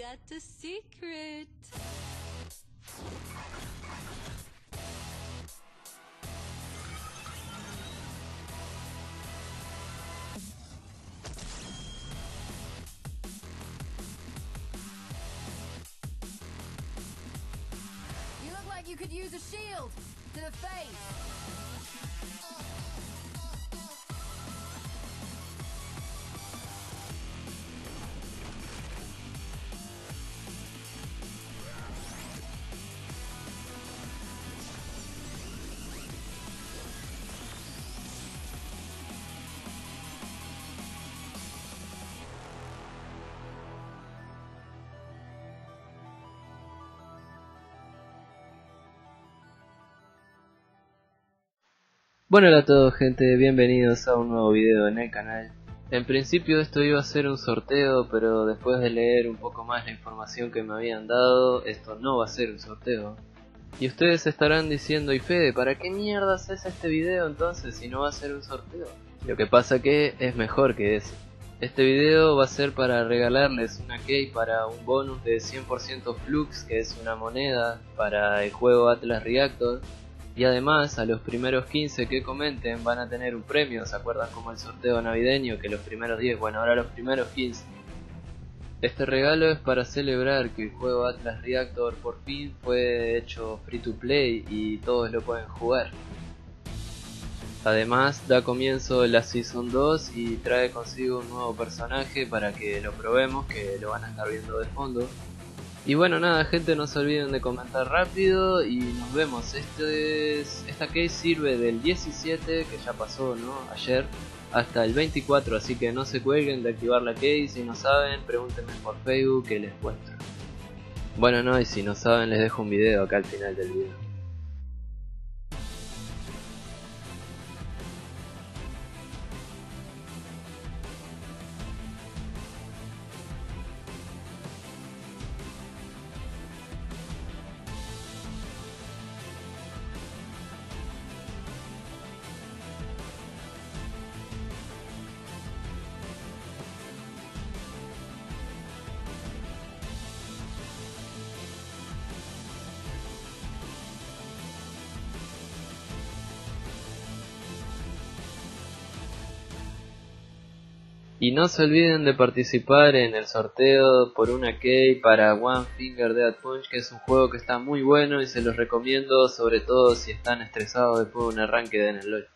got a secret. You look like you could use a shield to the face. Bueno, hola a todos gente, bienvenidos a un nuevo video en el canal. En principio esto iba a ser un sorteo, pero después de leer un poco más la información que me habían dado, esto no va a ser un sorteo. Y ustedes estarán diciendo, y Fede, ¿para qué mierda haces este video entonces si no va a ser un sorteo? Lo que pasa que es mejor que eso. Este video va a ser para regalarles una key para un bonus de 100% Flux, que es una moneda para el juego Atlas Reactor. Y además a los primeros 15 que comenten van a tener un premio, ¿se acuerdan como el sorteo navideño? Que los primeros 10, bueno ahora los primeros 15. Este regalo es para celebrar que el juego Atlas Reactor por fin fue hecho free to play y todos lo pueden jugar. Además da comienzo la Season 2 y trae consigo un nuevo personaje para que lo probemos, que lo van a estar viendo de fondo. Y bueno, nada, gente, no se olviden de comentar rápido y nos vemos. Este es, esta case sirve del 17, que ya pasó, ¿no? Ayer, hasta el 24, así que no se cuelguen de activar la case. Si no saben, pregúntenme por Facebook que les muestro. Bueno, no, y si no saben, les dejo un video acá al final del video. Y no se olviden de participar en el sorteo por una key para One Finger Dead Punch, que es un juego que está muy bueno y se los recomiendo, sobre todo si están estresados después de un arranque de el.